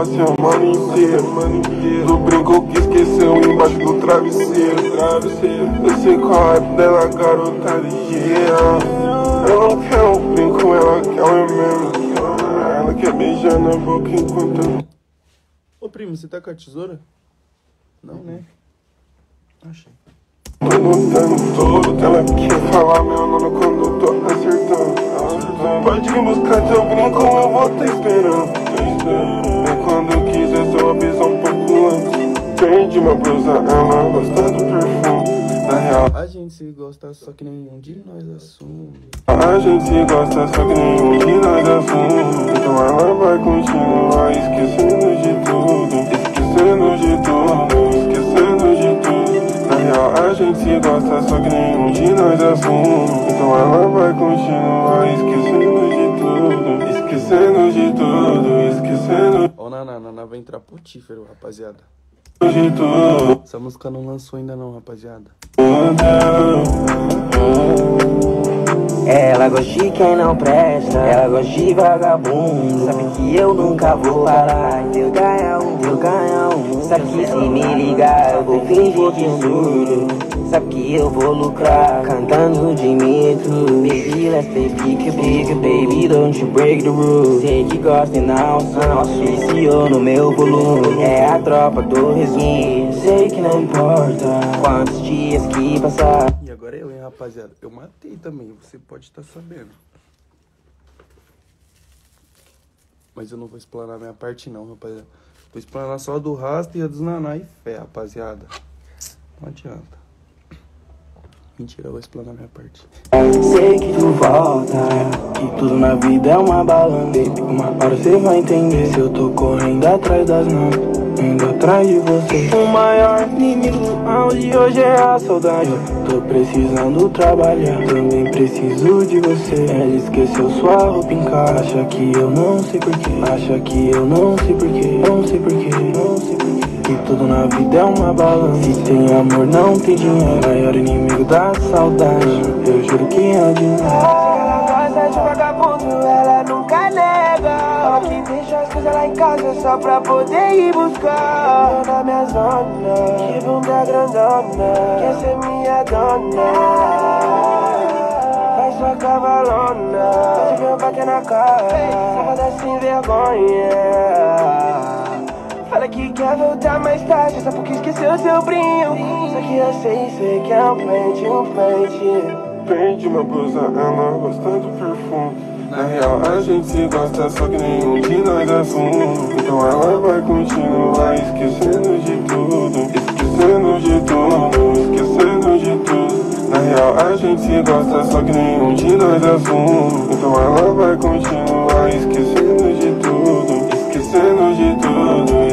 a semana inteira, semana inteira. Do brinco que esqueceu embaixo do travesseiro, travesseiro. Eu sei qual é dela, garota ligeira. Eu não quero um brinco, ela quer o mesmo. Ela quer beijar na boca enquanto Ô primo, você tá com a tesoura? Não, né? Achei. Tô notando tudo que ela quer falar meu nome quando tô acertando. Pode vir buscar teu brinco, eu vou tá esperando. A gente se gosta, só que nenhum de nós assume. a gente se gosta, só que nenhum de nós assume. Então ela vai continuar esquecendo de tudo. Esquecendo de tudo, esquecendo de tudo. Na real, a gente se gosta, só que nenhum de nós assume. Então ela vai continuar esquecendo de tudo. Esquecendo de tudo, esquecendo Ó, Naná, Naná vai entrar putífero, rapaziada. de tudo. Essa música não lançou ainda não, rapaziada. Ela gosta de quem não presta, ela gosta de vagabundo. Sabe que eu nunca vou parar, eu ganhar um, eu ganhar um. Sabe que se me ligar, eu vou fingir de surdo. Sabe que eu vou lucrar, cantando de mito. Baby, play pique, pique, baby, don't you break the rules. Sei que gosta e não são, viciou no meu volume. É a tropa do resumo, sei que não importa quantos dias que passar. E agora eu, hein, rapaziada. Eu matei também, você pode estar sabendo. Mas eu não vou explanar minha parte não, rapaziada. Vou explanar só a do Rasta e a dos Naná e fé, rapaziada. Não adianta. Mentira, eu vou explanar minha parte. Sei que tu volta, que tudo na vida é uma balança. Uma hora você vai entender se eu tô correndo atrás das mãos, indo atrás de você. O maior inimigo de hoje é a saudade. Tô precisando trabalhar, também preciso de você. Ela esqueceu sua roupa em casa, acha que eu não sei porquê. Acha que eu não sei porquê, não sei porquê, não sei porquê. Que tudo na vida é uma balança. Se tem amor, não tem dinheiro. Maior inimigo da saudade. Eu juro que é demais. Ela gosta de vagabundo, ela nunca nega. Ela que deixa as coisas lá em casa só pra poder ir buscar. Eu na minha zona, que bunda grandona, quer ser minha dona. Faz sua cavalona, se vem bater na cara, safada sem vergonha. Fala que quer voltar mais tarde, só porque esqueceu seu brinco. Só que eu sei, sei que é um pente, um pente. Prende uma blusa, ela gosta do perfume. Na real, a gente se gosta, só que nenhum de nós assume. Então ela vai continuar esquecendo de tudo. Esquecendo de tudo, esquecendo de tudo. Na real, a gente se gosta, só que nenhum de nós assume. Então ela vai continuar esquecendo de tudo. Esquecendo de tudo,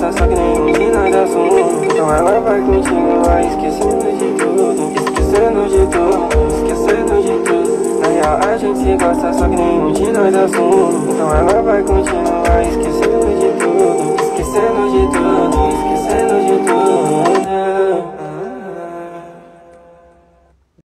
gosta, só que nenhum de nós assume. Então ela vai continuar esquecendo de tudo, esquecendo de tudo, esquecendo de tudo. Na real, a gente gosta, só que nenhum de nós assume. Então ela vai continuar esquecendo de